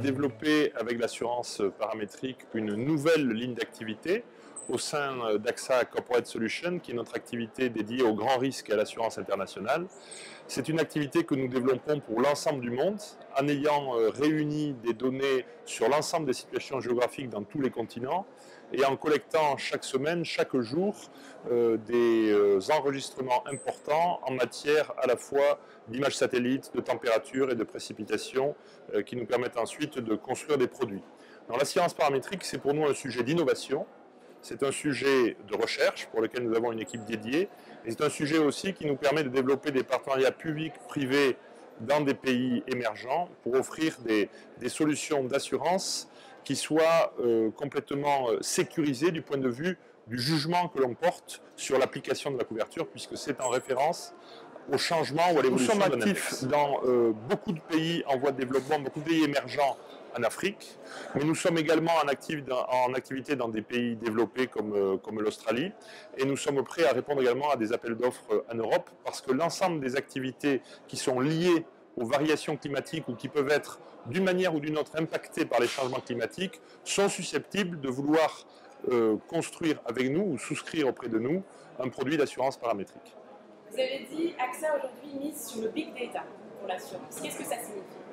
développé avec l'assurance paramétrique une nouvelle ligne d'activité au sein d'AXA Corporate Solutions, qui est notre activité dédiée au grand risque et à l'assurance internationale. C'est une activité que nous développons pour l'ensemble du monde, en ayant euh, réuni des données sur l'ensemble des situations géographiques dans tous les continents, et en collectant chaque semaine, chaque jour, euh, des euh, enregistrements importants en matière à la fois d'images satellites, de température et de précipitation, qui nous permettent ensuite de construire des produits. Dans la science paramétrique, c'est pour nous un sujet d'innovation, c'est un sujet de recherche pour lequel nous avons une équipe dédiée. Et c'est un sujet aussi qui nous permet de développer des partenariats publics-privés dans des pays émergents pour offrir des, solutions d'assurance qui soient euh, complètement euh, sécurisées du point de vue du jugement que l'on porte sur l'application de la couverture, puisque c'est en référence au changement ou à l'évolution. Nous sommes actifs dans euh, beaucoup de pays en voie de développement, beaucoup de pays émergents en Afrique, mais nous sommes également en, activité dans des pays développés comme, euh, comme l'Australie, et nous sommes prêts à répondre également à des appels d'offres euh, en Europe, parce que l'ensemble des activités qui sont liées aux variations climatiques ou qui peuvent être d'une manière ou d'une autre impactées par les changements climatiques sont susceptibles de vouloir euh, construire avec nous ou souscrire auprès de nous un produit d'assurance paramétrique. Vous avez dit AXA aujourd'hui mise sur le big data pour l'assurance. Qu'est-ce que ça signifie?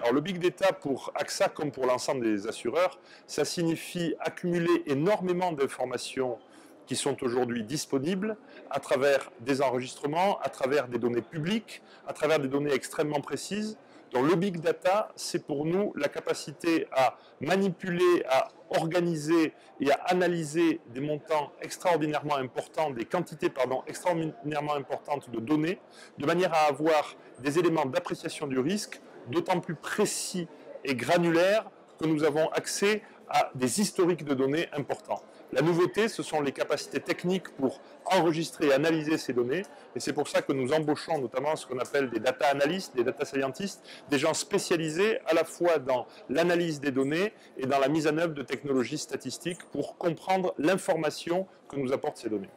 Alors le big data pour AXA comme pour l'ensemble des assureurs, ça signifie accumuler énormément d'informations qui sont aujourd'hui disponibles à travers des enregistrements, à travers des données publiques, à travers des données extrêmement précises. Donc le big data, c'est pour nous la capacité à manipuler, à organiser et à analyser des montants extraordinairement importants, des quantités pardon, extraordinairement importantes de données, de manière à avoir des éléments d'appréciation du risque d'autant plus précis et granulaire que nous avons accès à des historiques de données importants. La nouveauté, ce sont les capacités techniques pour enregistrer et analyser ces données. Et c'est pour ça que nous embauchons notamment ce qu'on appelle des data analystes, des data scientists, des gens spécialisés à la fois dans l'analyse des données et dans la mise en œuvre de technologies statistiques pour comprendre l'information que nous apportent ces données.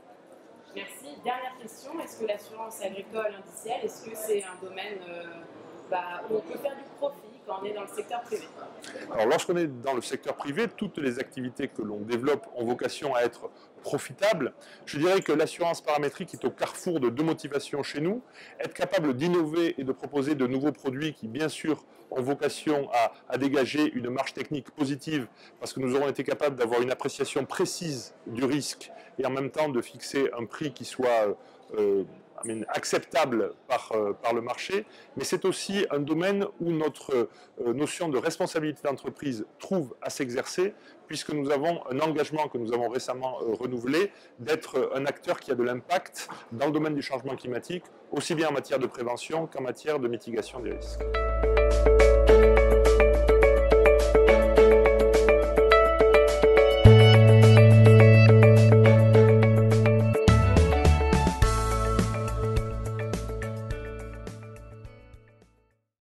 Merci. Dernière question. Est-ce que l'assurance agricole indicielle, est-ce que c'est un domaine... Euh, bah, on peut faire du profit est dans le secteur privé Alors lorsqu'on est dans le secteur privé, toutes les activités que l'on développe ont vocation à être profitables. Je dirais que l'assurance paramétrique est au carrefour de deux motivations chez nous. Être capable d'innover et de proposer de nouveaux produits qui, bien sûr, ont vocation à, dégager une marge technique positive parce que nous aurons été capables d'avoir une appréciation précise du risque et en même temps de fixer un prix qui soit... Euh, acceptable par, euh, par le marché, mais c'est aussi un domaine où notre euh, notion de responsabilité d'entreprise trouve à s'exercer, puisque nous avons un engagement que nous avons récemment euh, renouvelé d'être un acteur qui a de l'impact dans le domaine du changement climatique, aussi bien en matière de prévention qu'en matière de mitigation des risques.